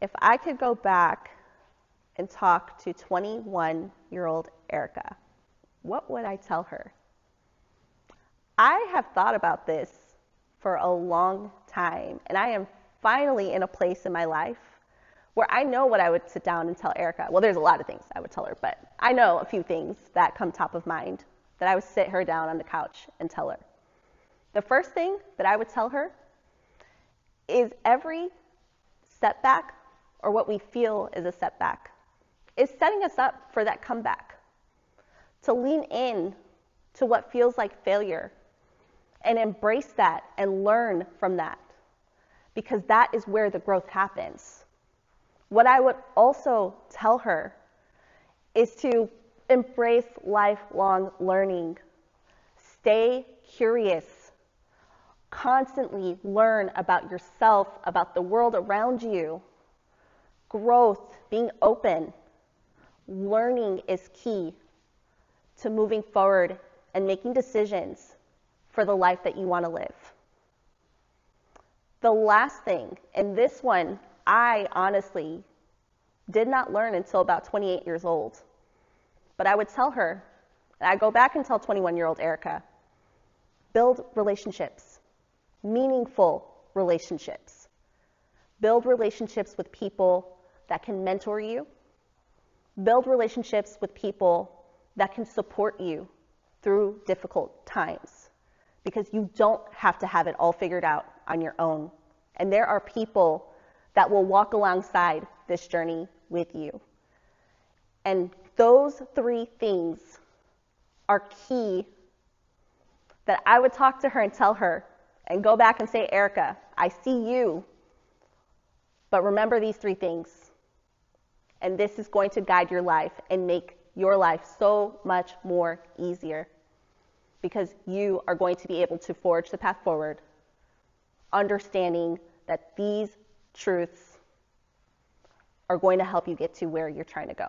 If I could go back and talk to 21 year old Erica, what would I tell her? I have thought about this for a long time, and I am finally in a place in my life where I know what I would sit down and tell Erica. Well, there's a lot of things I would tell her, but I know a few things that come top of mind that I would sit her down on the couch and tell her. The first thing that I would tell her is every setback or what we feel is a setback is setting us up for that comeback. To lean in to what feels like failure and embrace that and learn from that because that is where the growth happens. What I would also tell her is to embrace lifelong learning. Stay curious. Constantly learn about yourself, about the world around you. Growth, being open. Learning is key to moving forward and making decisions for the life that you want to live. The last thing, and this one I honestly did not learn until about 28 years old. But I would tell her, and I go back and tell 21 year old Erica, build relationships, meaningful relationships. Build relationships with people that can mentor you. Build relationships with people that can support you through difficult times because you don't have to have it all figured out on your own. And there are people that will walk alongside this journey with you. And those three things are key that I would talk to her and tell her and go back and say, Erica, I see you, but remember these three things. And this is going to guide your life and make your life so much more easier because you are going to be able to forge the path forward, understanding that these truths are going to help you get to where you're trying to go.